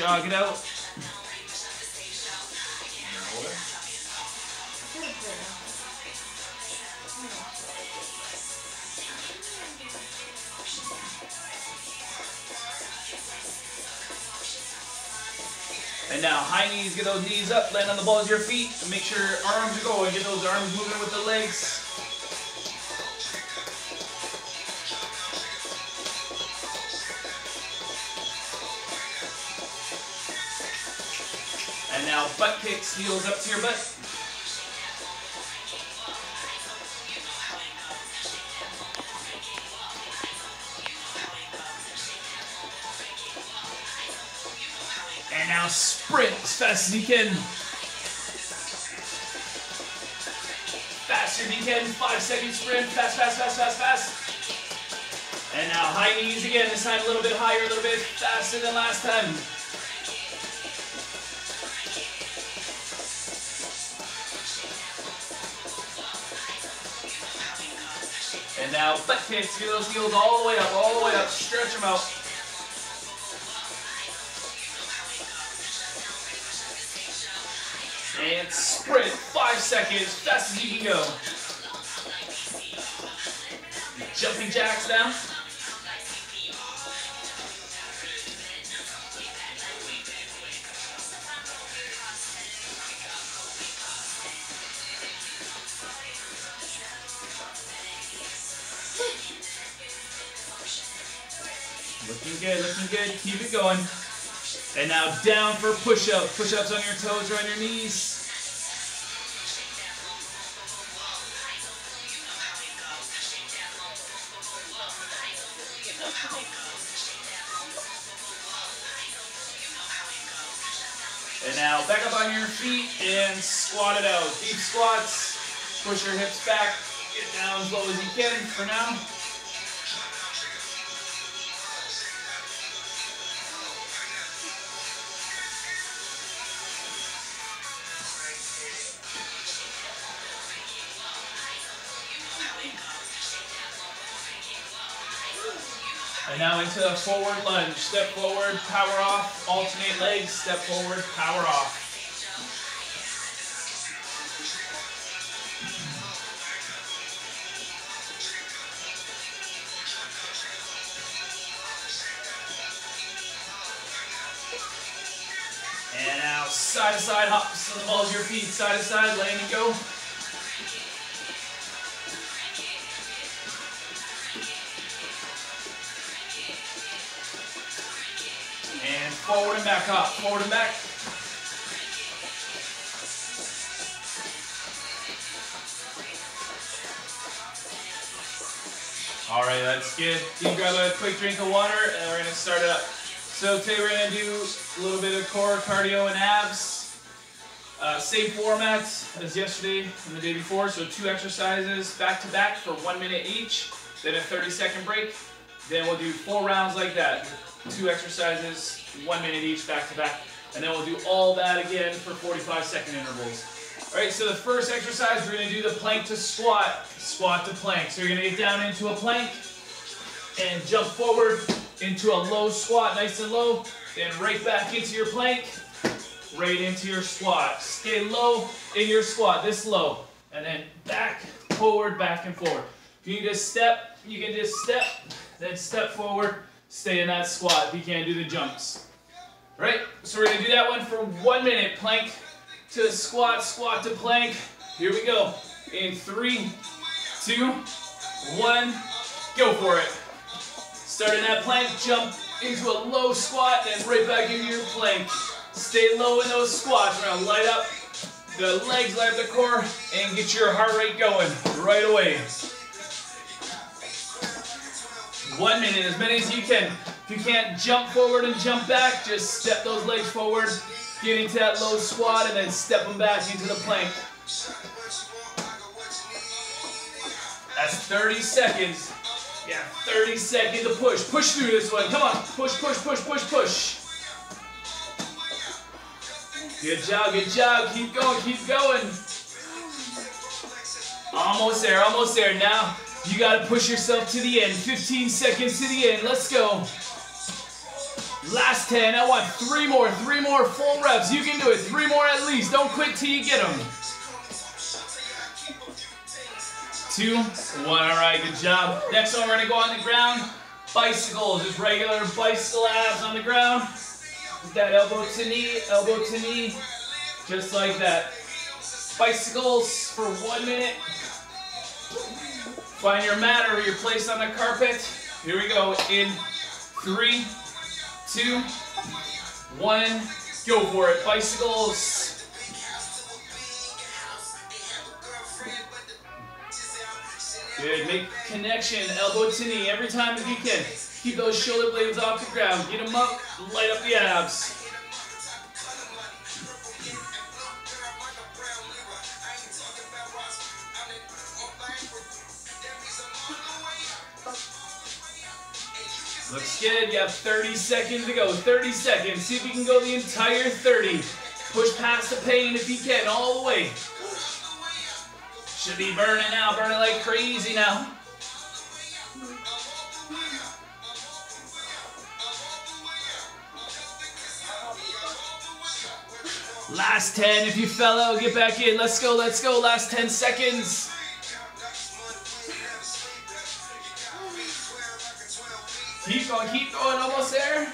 Jog it out. And now high knees, get those knees up, land on the balls of your feet. Make sure your arms are going, get those arms moving with the legs. Butt kicks, heels up to your butt. And now sprint as fast as you can. Faster if you can. Five second sprint. Fast, fast, fast, fast, fast. And now high knees again. This time a little bit higher, a little bit faster than last time. Now butt kicks. Get those heels all the way up, all the way up. Stretch them out. And sprint, five seconds, fast as you can go. Jumping jacks now. Looking good, looking good. Keep it going. And now down for push-ups. Push-ups on your toes or on your knees. And now back up on your feet and squat it out. Deep squats. Push your hips back. Get down as low as you can for now. Now into a forward lunge. Step forward, power off, alternate legs, step forward, power off. And now side to side hops on the balls of your feet, side to side, land and go. Forward and back up, forward and back. All right, that's good. You can grab a quick drink of water and we're gonna start up. So today we're gonna do a little bit of core cardio and abs. Uh, same format as yesterday and the day before, so two exercises back to back for one minute each, then a 30 second break. Then we'll do four rounds like that. Two exercises, one minute each back to back. And then we'll do all that again for 45 second intervals. All right, so the first exercise, we're gonna do the plank to squat, squat to plank. So you're gonna get down into a plank and jump forward into a low squat, nice and low. Then right back into your plank, right into your squat. Stay low in your squat, this low. And then back, forward, back and forward. If you need to step, you can just step, then step forward, stay in that squat if you can't do the jumps. Right, so we're gonna do that one for one minute. Plank to squat, squat to plank. Here we go. In three, two, one, go for it. Start in that plank, jump into a low squat, and then right back into your plank. Stay low in those squats. We're gonna light up the legs, light up the core, and get your heart rate going right away. One minute, as many as you can. If you can't jump forward and jump back, just step those legs forward, get into that low squat, and then step them back into the plank. That's 30 seconds. Yeah, 30 seconds to push. Push through this one. Come on. Push, push, push, push, push. Good job, good job. Keep going, keep going. Almost there, almost there. Now, you got to push yourself to the end. 15 seconds to the end. Let's go. Last 10. I want three more, three more full reps. You can do it. Three more at least. Don't quit till you get them. Two, one. All right, good job. Next one, we're gonna go on the ground. Bicycles, just regular bicycle abs on the ground. With That elbow to knee, elbow to knee, just like that. Bicycles for one minute. Find your mat or your place on the carpet. Here we go. In three, two, one. Go for it. Bicycles. Good. Make connection, elbow to knee every time if you can. Keep those shoulder blades off the ground. Get them up. Light up the abs. Looks good. You have 30 seconds to go. 30 seconds. See if you can go the entire 30. Push past the pain if you can, all the way. Should be burning now. Burning like crazy now. Last 10. If you fell out, get back in. Let's go, let's go. Last 10 seconds. Keep going, keep going, almost there.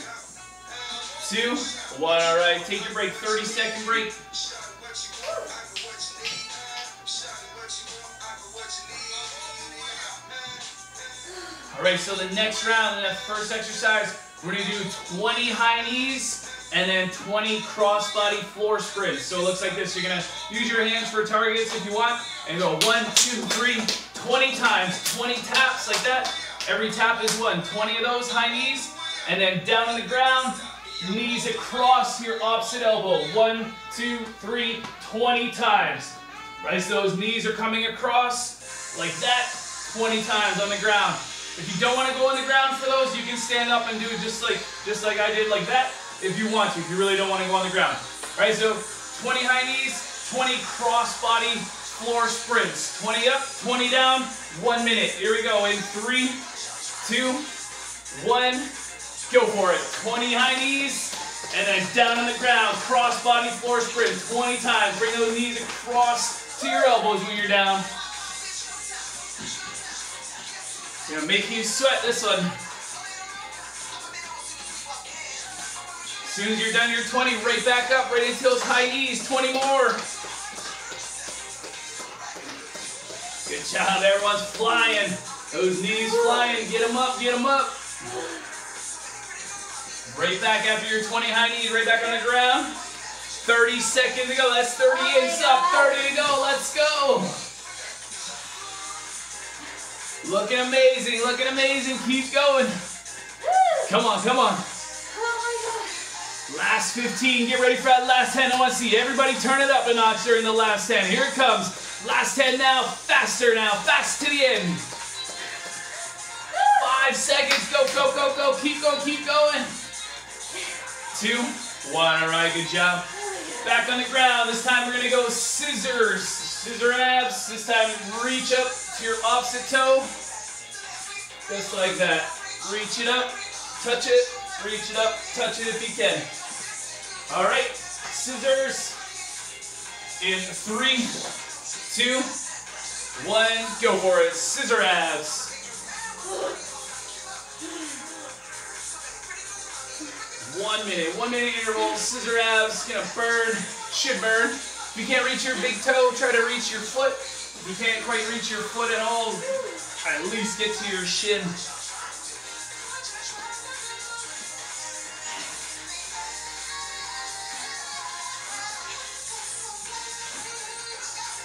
Two, one, all right. Take your break, 30 second break. All right, so the next round, the first exercise, we're gonna do 20 high knees and then 20 cross-body floor sprints. So it looks like this. You're gonna use your hands for targets if you want, and go one, two, three, 20 times, 20 taps like that. Every tap is one. 20 of those high knees. And then down on the ground, knees across your opposite elbow. One, two, three, 20 times. Right, so those knees are coming across like that 20 times on the ground. If you don't want to go on the ground for those, you can stand up and do it just like just like I did like that if you want to, if you really don't want to go on the ground. Right, so 20 high knees, 20 cross body floor sprints. 20 up, 20 down, one minute. Here we go in three, two, one, go for it. 20 high knees, and then down on the ground, cross body floor sprint 20 times. Bring those knees across to your elbows when you're down. Gonna make you sweat this one. As soon as you're done your 20, right back up, right into those high knees. 20 more. Good job, everyone's flying. Those knees flying, get them up, get them up. Right back after your 20 high knees, right back on the ground. 30 seconds to go, that's 30 in up, 30 to go, let's go. Looking amazing, looking amazing, keep going. Come on, come on. Last 15, get ready for that last 10. I want to see everybody turn it up a notch during the last 10. Here it comes. Last 10 now, faster now, fast to the end. Five seconds, go, go, go, go, keep going, keep going. Two, one, all right, good job. Back on the ground, this time we're gonna go scissors. Scissor abs, this time reach up to your opposite toe. Just like that. Reach it up, touch it, reach it up, touch it if you can. All right, scissors in three, two, one, go for it. Scissor abs. One minute, one minute intervals, scissor abs, gonna burn, should burn. If you can't reach your big toe, try to reach your foot. If you can't quite reach your foot at all, at least get to your shin.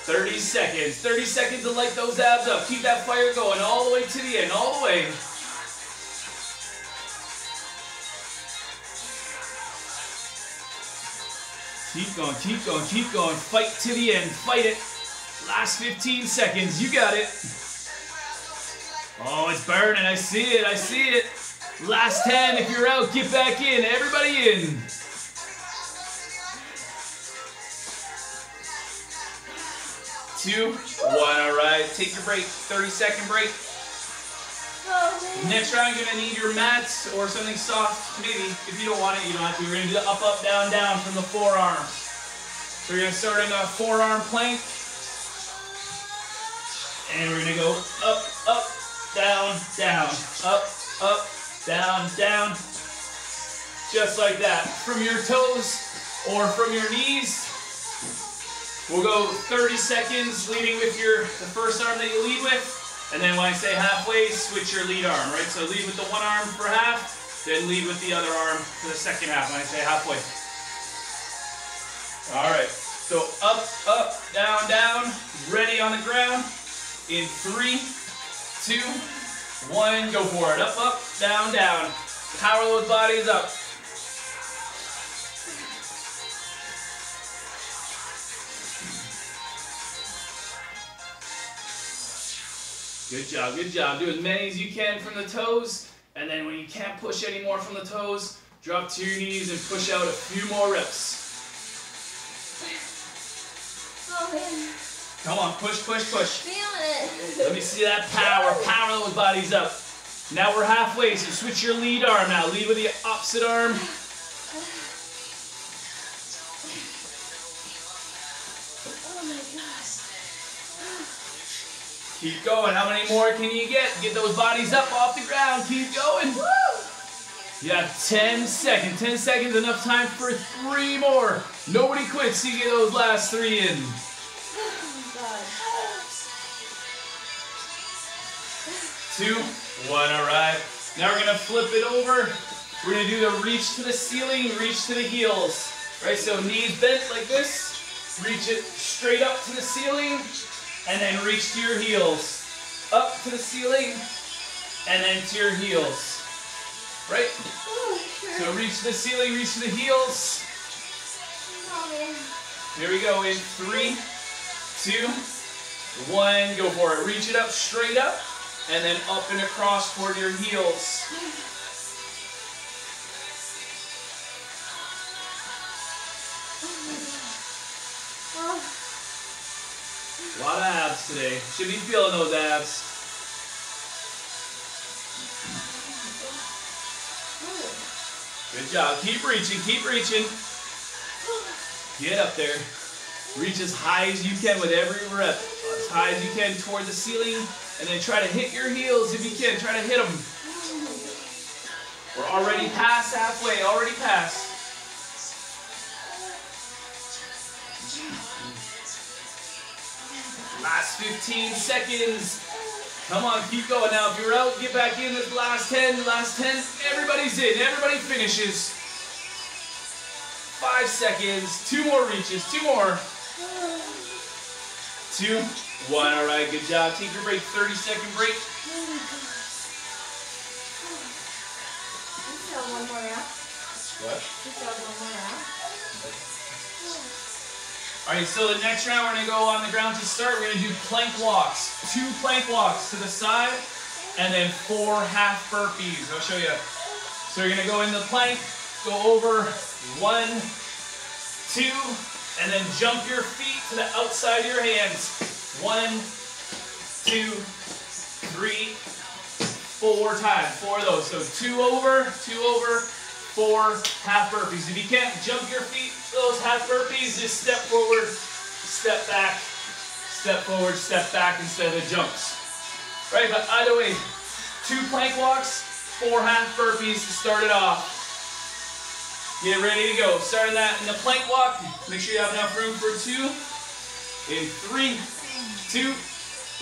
Thirty seconds. Thirty seconds to light those abs up. Keep that fire going all the way to the end, all the way. Keep going, keep going, keep going. Fight to the end. Fight it. Last 15 seconds. You got it. Oh, it's burning. I see it. I see it. Last 10. If you're out, get back in. Everybody in. Two, one. All right. Take your break. 30 second break. Next round, you're gonna need your mats or something soft. Maybe if you don't want it, you don't have to. We're gonna do the up, up, down, down from the forearms. So we're gonna start in a forearm plank, and we're gonna go up, up, down, down, up, up, down, down, just like that. From your toes or from your knees. We'll go 30 seconds leading with your the first arm that you lead with. And then when I say halfway, switch your lead arm, right? So lead with the one arm for half, then lead with the other arm for the second half when I say halfway. All right, so up, up, down, down, ready on the ground. In three, two, one, go for it. Up, up, down, down. Power those bodies up. Good job, good job. Do as many as you can from the toes, and then when you can't push any more from the toes, drop to your knees and push out a few more reps. Come on, push, push, push. it. Let me see that power. Power those bodies up. Now we're halfway, so switch your lead arm now. Lead with the opposite arm. Keep going. How many more can you get? Get those bodies up off the ground. Keep going. Woo! You have 10 seconds. 10 seconds, enough time for three more. Nobody quits. You get those last three in. Two, one, all right. Now we're gonna flip it over. We're gonna do the reach to the ceiling, reach to the heels. Right, so knees bent like this. Reach it straight up to the ceiling, and then reach to your heels. Up to the ceiling, and then to your heels. Right? Oh, So reach to the ceiling, reach to the heels. Oh. Here we go in three, two, one, go for it. Reach it up straight up, and then up and across toward your heels. Abs today. Should be feeling those abs. Good job. Keep reaching, keep reaching. Get up there. Reach as high as you can with every rep. As high as you can toward the ceiling. And then try to hit your heels if you can. Try to hit them. We're already past halfway. Already past. Last 15 seconds. Come on, keep going now. If you're out, get back in this last 10, last 10. Everybody's in. Everybody finishes. Five seconds. Two more reaches. Two more. Two. One. All right. Good job. Take your break. 30 second break. We still have one more round. What? All right. So the next round, we're gonna go on the ground to start. We're gonna do plank walks. Two plank walks to the side, and then four half burpees. I'll show you. So you're gonna go in the plank, go over one, two, and then jump your feet to the outside of your hands. One, two, three, four times. Four of those. So two over, two over, four half burpees. If you can't jump your feet those half burpees, just step forward, step back, step forward, step back instead of jumps. Right, but either way, two plank walks, four half burpees to start it off. Get ready to go. Starting that in the plank walk. Make sure you have enough room for two. In three, two,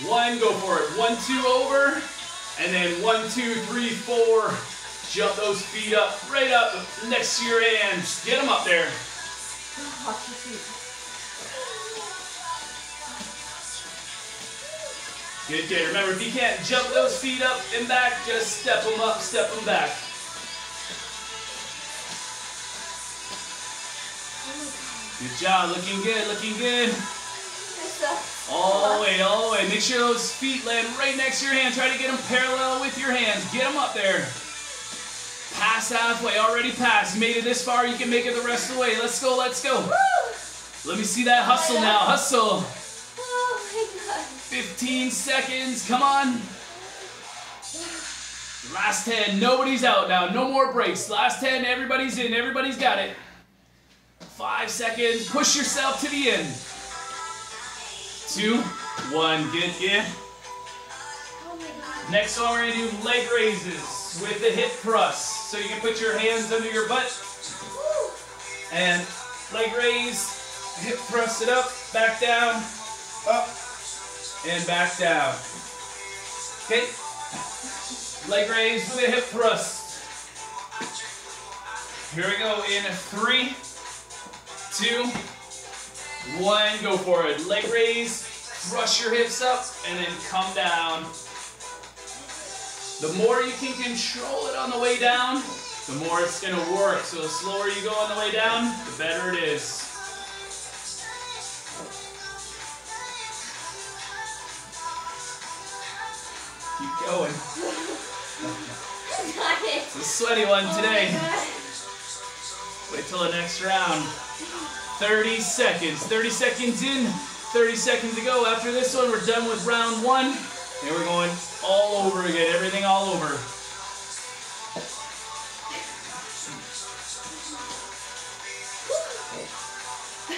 one, go for it. One, two over, and then one, two, three, four. Jump those feet up, right up next to your hands. Get them up there. Your feet. Good, good. Remember, if you can't jump those feet up and back, just step them up, step them back. Good job. Looking good, looking good. All the way, all the way. Make sure those feet land right next to your hand. Try to get them parallel with your hands. Get them up there. Pass halfway, already passed. You made it this far, you can make it the rest of the way. Let's go, let's go. Woo! Let me see that hustle now. Hustle. Oh my god. 15 seconds. Come on. Last 10, nobody's out now. No more breaks. Last 10, everybody's in. Everybody's got it. Five seconds. Push yourself to the end. Two, one. Good, good. Oh my god. Next one, we're gonna do leg raises with the hip thrust. So you can put your hands under your butt and leg raise, hip thrust it up, back down, up, and back down. Okay? Leg raise with a hip thrust. Here we go in three, two, one, go for it. Leg raise, thrust your hips up, and then come down. The more you can control it on the way down, the more it's gonna work. So the slower you go on the way down, the better it is. Keep going. Got it. It's a sweaty one oh today. Oh god. Wait till the next round. 30 seconds. 30 seconds in, 30 seconds to go. After this one, we're done with round one. And we're going all over again. Everything all over.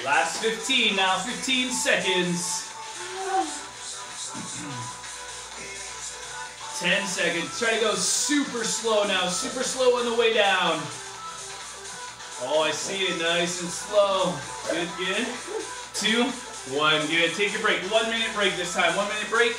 Last 15 now, 15 seconds. 10 seconds. Try to go super slow now. Super slow on the way down. Oh, I see it. Nice and slow. Good, good. Two, one, good. Take your break. One minute break this time. One minute break.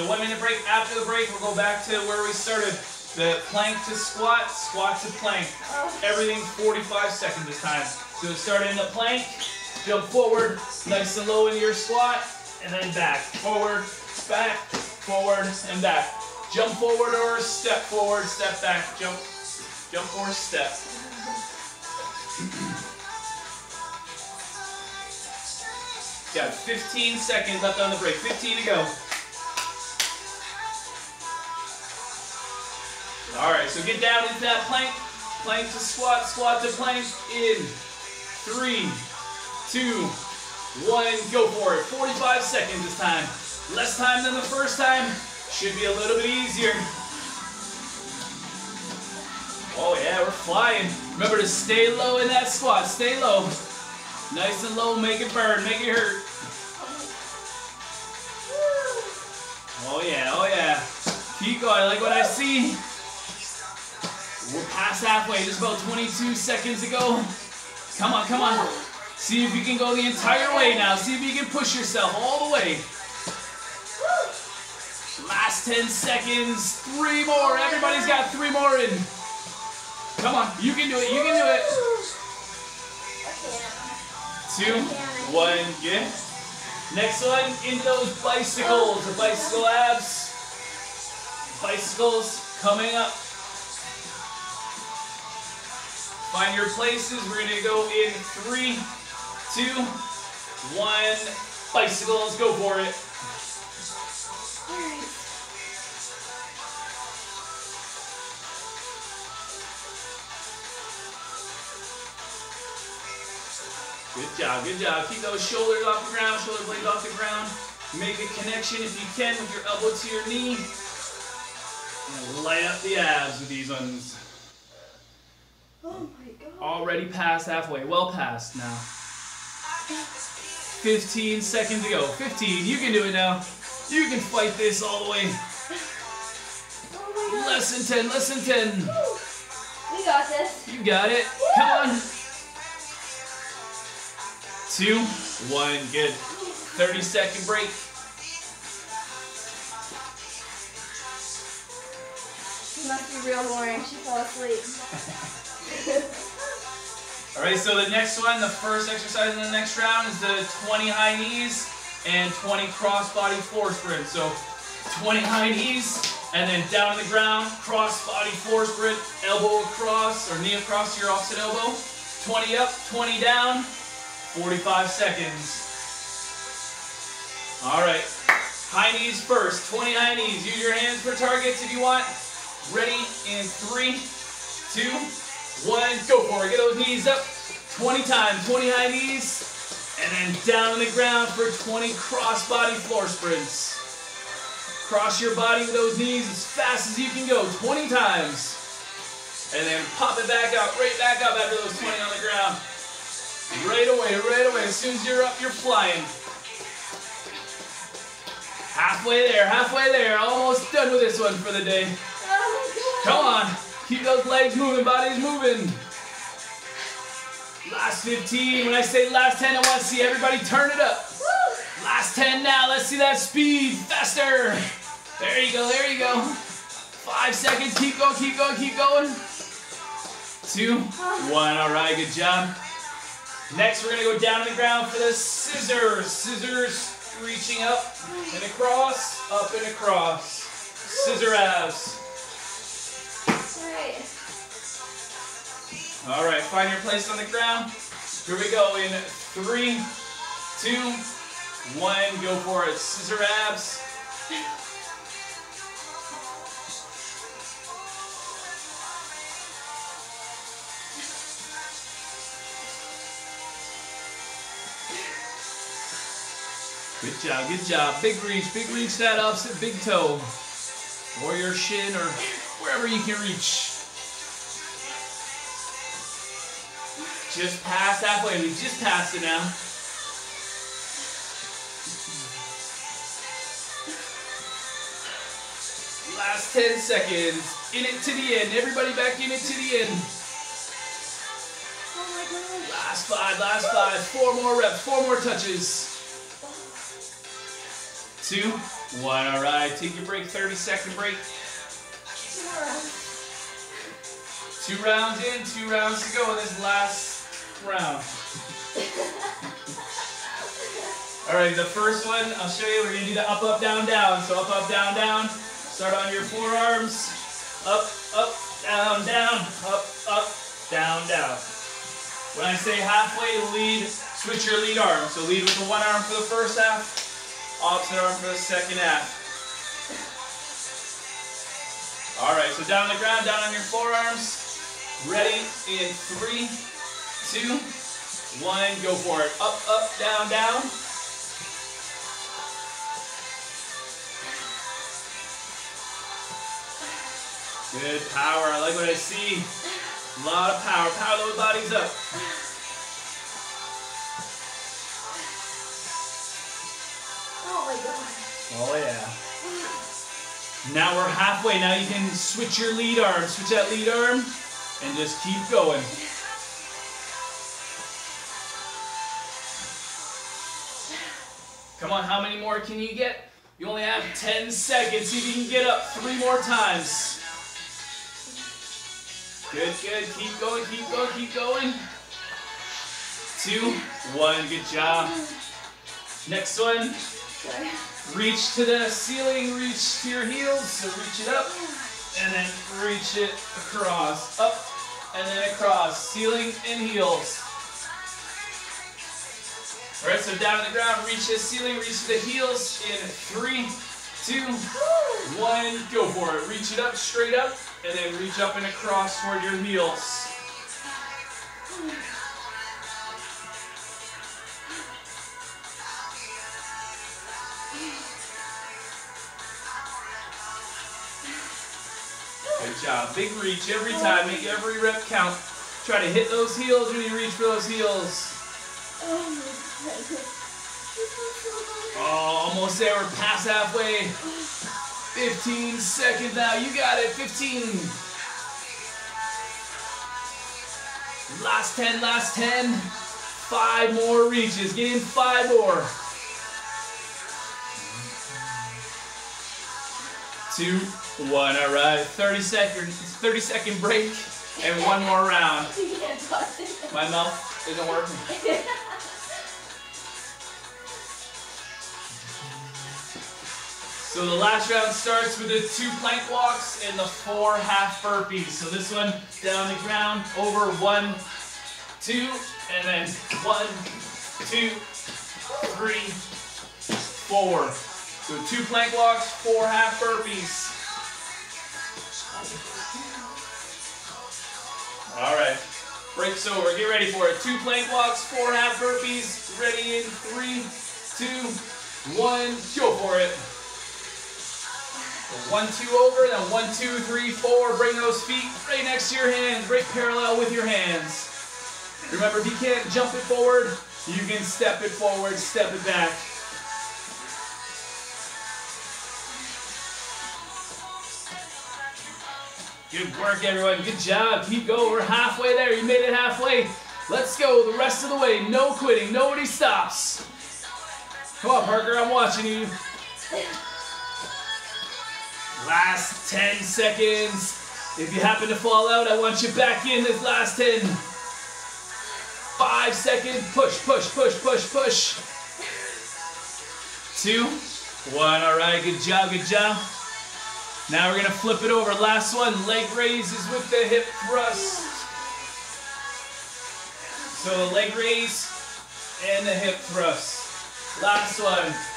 So one minute break. After the break, we'll go back to where we started. The plank to squat, squat to plank. Everything 45 seconds this time. So start in the plank, jump forward, nice and low into your squat, and then back. Forward, back, forward, and back. Jump forward or step forward, step back, jump, jump or step. Got 15 seconds left on the break. 15 to go. All right, so get down into that plank. Plank to squat, squat to plank. In three, two, one, go for it. 45 seconds this time. Less time than the first time. Should be a little bit easier. Oh yeah, we're flying. Remember to stay low in that squat. Stay low. Nice and low. Make it burn. Make it hurt. Oh yeah, oh yeah. Keep going. Like what I see. We're past halfway. Just about 22 seconds to go. Come on, come on. See if you can go the entire way now. See if you can push yourself all the way. Last 10 seconds. Three more. Everybody's got three more in. Come on. You can do it. You can do it. Two, one, get. Next one, into those bicycles. The bicycle abs. Bicycles coming up. Find your places. We're gonna go in three, two, one. Bicycles, go for it. Good job, good job. Keep those shoulders off the ground, shoulder blades off the ground. Make a connection if you can with your elbow to your knee. And light up the abs with these ones. Already past halfway, well past now. 15 seconds to go. 15, you can do it now. You can fight this all the way. Oh. Less than 10, less than 10. Woo. We got this. You got it. Come on. Two, one, good. 30 second break. She must be real boring. She fell asleep. All right, so the next one, the first exercise in the next round is the 20 high knees and 20 cross body floor sprint. So 20 high knees and then down to the ground, cross body floor sprint, elbow across or knee across to your opposite elbow. 20 up, 20 down, 45 seconds. All right, high knees first, 20 high knees. Use your hands for targets if you want. Ready in three, two, one, go for it. Get those knees up 20 times, 20 high knees, and then down on the ground for 20 cross body floor sprints. Cross your body with those knees as fast as you can go, 20 times. And then pop it back up, right back up after those 20 on the ground. Right away, right away. As soon as you're up, you're flying. Halfway there, halfway there. Almost done with this one for the day. Oh Come on. Keep those legs moving, bodies moving. Last 15. When I say last 10, I want to see everybody turn it up. Woo! Last 10 now. Let's see that speed. Faster. There you go, there you go. Five seconds. Keep going, keep going, keep going. Two, one. All right, good job. Next, we're going to go down on the ground for the scissors. Scissors reaching up and across, up and across. Scissor abs. Alright. All right, find your place on the ground. Here we go in three, two, one. Go for it. Scissor abs. Good job, good job. Big reach, big reach that opposite big toe. Or your shin or wherever you can reach. Just past halfway. We just passed it now. Last 10 seconds. In it to the end. Everybody back in it to the end. Oh my gosh. Last five, last five. Four more reps, four more touches. Two, one. All right. Take your break. 30 second break. Two rounds in, two rounds to go in this last round. All right, the first one, I'll show you. We're gonna do the up, up, down, down. So up, up, down, down. Start on your forearms. Up, up, down, down. Up, up, down, down. When I say halfway lead, switch your lead arm. So lead with the one arm for the first half, opposite arm for the second half. All right, so down on the ground, down on your forearms. Ready in three, two, one, go for it. Up, up, down, down. Good power. I like what I see. A lot of power. Power those bodies up. Oh my god. Oh yeah. Now we're halfway. Now you can switch your lead arm. Switch that lead arm and just keep going. Come on, how many more can you get? You only have 10 seconds. See if you can get up three more times. Good, good. Keep going, keep going, keep going. Two, one. Good job. Next one. Reach to the ceiling, reach to your heels, so reach it up, and then reach it across. Up, and then across. Ceiling and heels. Alright, so down on the ground, reach the ceiling, reach the heels in three, two, one, go for it. Reach it up, straight up, and then reach up and across toward your heels. Good job. Big reach every time. Make every rep count. Try to hit those heels when you reach for those heels. Oh, Oh, almost there. We're past halfway. 15 seconds now. You got it. 15. Last 10, last 10. Five more reaches. Get in five more. Two, one. All right. 30 second, 30 second break and one more round. You can't talk to them. My mouth isn't working. So the last round starts with the two plank walks and the four half burpees. So this one down the ground, over one, two, and then one, two, three, four. So two plank walks, four half burpees. All right. Breaks over. Get ready for it. Two plank walks, four half burpees. Ready in three, two, one. Go for it. One, two over, then one, two, three, four. Bring those feet right next to your hands, right parallel with your hands. Remember, if you can't jump it forward, you can step it forward, step it back. Good work, everyone. Good job. Keep going. We're halfway there. You made it halfway. Let's go the rest of the way. No quitting. Nobody stops. Come on, Parker. I'm watching you. Last 10 seconds. If you happen to fall out, I want you back in this last 10. Five seconds. Push, push, push, push, push. Two, one. All right. Good job. Good job. Now we're gonna flip it over. Last one, leg raises with the hip thrust. So the leg raise and the hip thrust. Last one.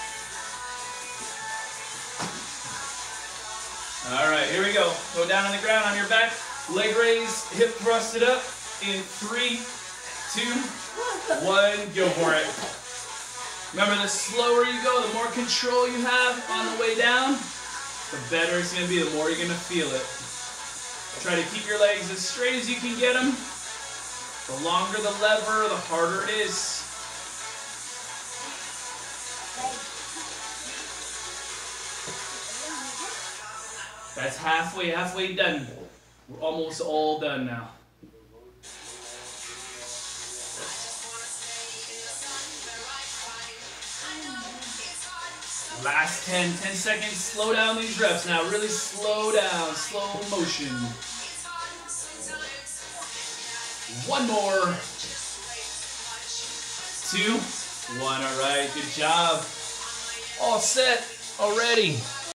All right, here we go. Go down on the ground on your back. Leg raise, hip thrust it up. In three, two, one, go for it. Remember, the slower you go, the more control you have on the way down the better it's going to be, the more you're going to feel it. Try to keep your legs as straight as you can get them. The longer the lever, the harder it is. That's halfway, halfway done. We're almost all done now. Last 10, 10 seconds. Slow down these reps now. Really slow down. Slow motion. One more. Two. One. All right. Good job. All set already.